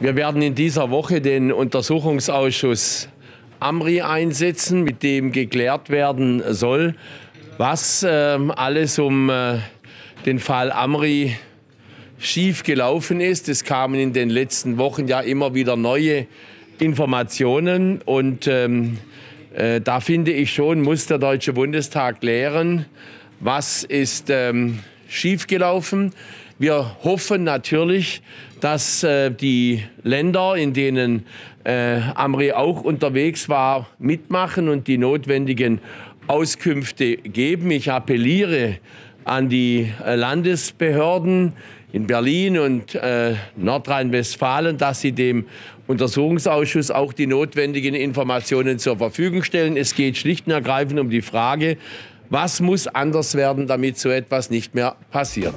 Wir werden in dieser Woche den Untersuchungsausschuss Amri einsetzen, mit dem geklärt werden soll, was äh, alles um äh, den Fall Amri schief gelaufen ist. Es kamen in den letzten Wochen ja immer wieder neue Informationen und ähm, äh, da finde ich schon, muss der Deutsche Bundestag klären, was ist ähm, schiefgelaufen. Wir hoffen natürlich, dass äh, die Länder, in denen äh, Amri auch unterwegs war, mitmachen und die notwendigen Auskünfte geben. Ich appelliere an die äh, Landesbehörden in Berlin und äh, Nordrhein-Westfalen, dass sie dem Untersuchungsausschuss auch die notwendigen Informationen zur Verfügung stellen. Es geht schlicht und ergreifend um die Frage, was muss anders werden, damit so etwas nicht mehr passiert.